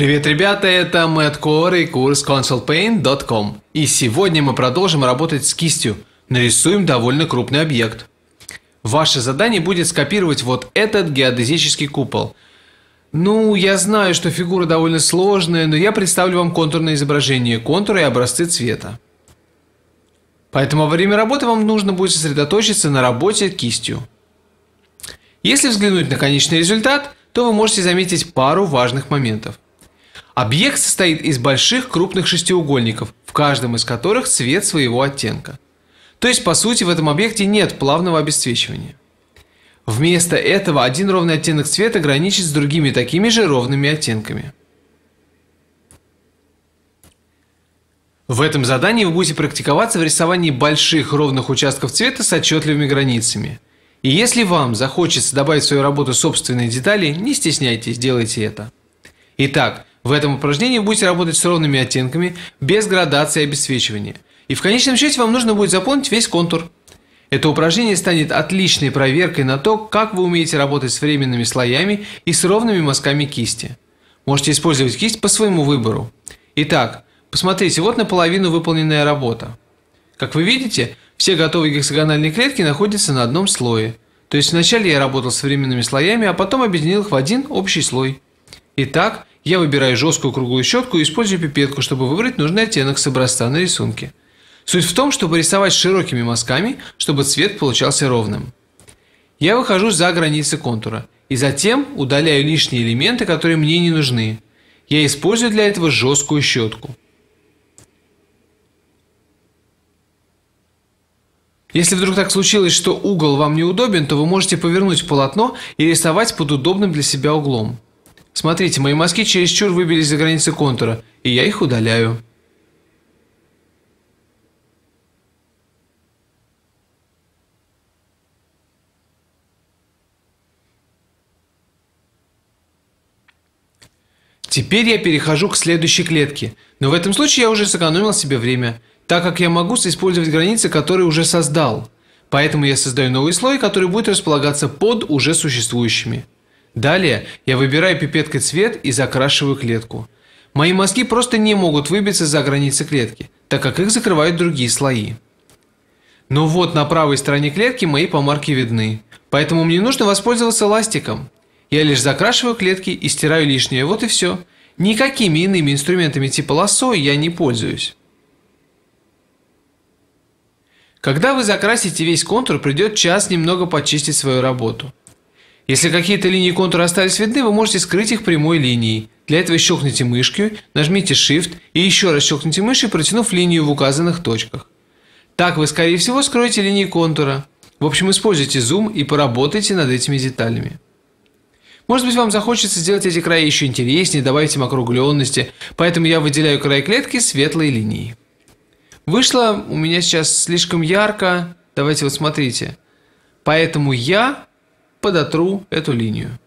Привет, ребята, это Мэтт Кор и курс consulpaint.com. И сегодня мы продолжим работать с кистью. Нарисуем довольно крупный объект. Ваше задание будет скопировать вот этот геодезический купол. Ну, я знаю, что фигура довольно сложная, но я представлю вам контурное изображение, контуры и образцы цвета. Поэтому во время работы вам нужно будет сосредоточиться на работе кистью. Если взглянуть на конечный результат, то вы можете заметить пару важных моментов. Объект состоит из больших крупных шестиугольников, в каждом из которых цвет своего оттенка. То есть, по сути, в этом объекте нет плавного обесцвечивания. Вместо этого один ровный оттенок цвета граничит с другими такими же ровными оттенками. В этом задании вы будете практиковаться в рисовании больших ровных участков цвета с отчетливыми границами. И если вам захочется добавить в свою работу собственные детали, не стесняйтесь, делайте это. Итак, в этом упражнении вы будете работать с ровными оттенками, без градации и обесцвечивания. И в конечном счете вам нужно будет заполнить весь контур. Это упражнение станет отличной проверкой на то, как вы умеете работать с временными слоями и с ровными мазками кисти. Можете использовать кисть по своему выбору. Итак, посмотрите, вот наполовину выполненная работа. Как вы видите, все готовые гексагональные клетки находятся на одном слое. То есть вначале я работал с временными слоями, а потом объединил их в один общий слой. Итак, я выбираю жесткую круглую щетку и использую пипетку, чтобы выбрать нужный оттенок с образца на рисунке. Суть в том, чтобы рисовать широкими мазками, чтобы цвет получался ровным. Я выхожу за границы контура и затем удаляю лишние элементы, которые мне не нужны. Я использую для этого жесткую щетку. Если вдруг так случилось, что угол вам неудобен, то вы можете повернуть полотно и рисовать под удобным для себя углом. Смотрите, мои мазки чересчур выбились за границы контура, и я их удаляю. Теперь я перехожу к следующей клетке, но в этом случае я уже сэкономил себе время, так как я могу использовать границы, которые уже создал. Поэтому я создаю новый слой, который будет располагаться под уже существующими. Далее я выбираю пипеткой цвет и закрашиваю клетку. Мои мазки просто не могут выбиться за границы клетки, так как их закрывают другие слои. Но вот на правой стороне клетки мои помарки видны, поэтому мне нужно воспользоваться ластиком. Я лишь закрашиваю клетки и стираю лишнее, вот и все. Никакими иными инструментами типа лассо я не пользуюсь. Когда вы закрасите весь контур, придет час немного почистить свою работу. Если какие-то линии контура остались видны, вы можете скрыть их прямой линией. Для этого щелкните мышкой, нажмите Shift и еще раз щелкните мышью, протянув линию в указанных точках. Так вы, скорее всего, скроете линии контура. В общем, используйте зум и поработайте над этими деталями. Может быть, вам захочется сделать эти края еще интереснее, добавить им округленности, поэтому я выделяю край клетки светлой линией. Вышло у меня сейчас слишком ярко, давайте вот смотрите. Поэтому я подотру эту линию.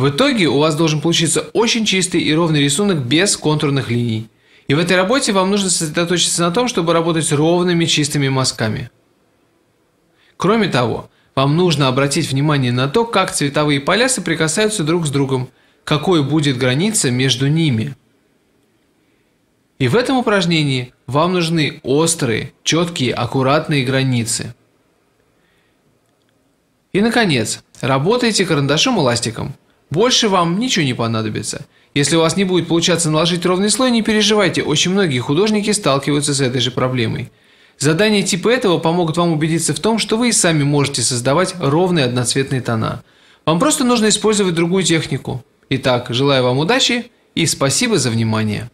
В итоге у вас должен получиться очень чистый и ровный рисунок без контурных линий. И в этой работе вам нужно сосредоточиться на том, чтобы работать ровными чистыми мазками. Кроме того, вам нужно обратить внимание на то, как цветовые поля соприкасаются друг с другом, какой будет граница между ними. И в этом упражнении вам нужны острые, четкие, аккуратные границы. И, наконец, работайте карандашом и ластиком. Больше вам ничего не понадобится. Если у вас не будет получаться наложить ровный слой, не переживайте, очень многие художники сталкиваются с этой же проблемой. Задания типа этого помогут вам убедиться в том, что вы и сами можете создавать ровные одноцветные тона. Вам просто нужно использовать другую технику. Итак, желаю вам удачи и спасибо за внимание.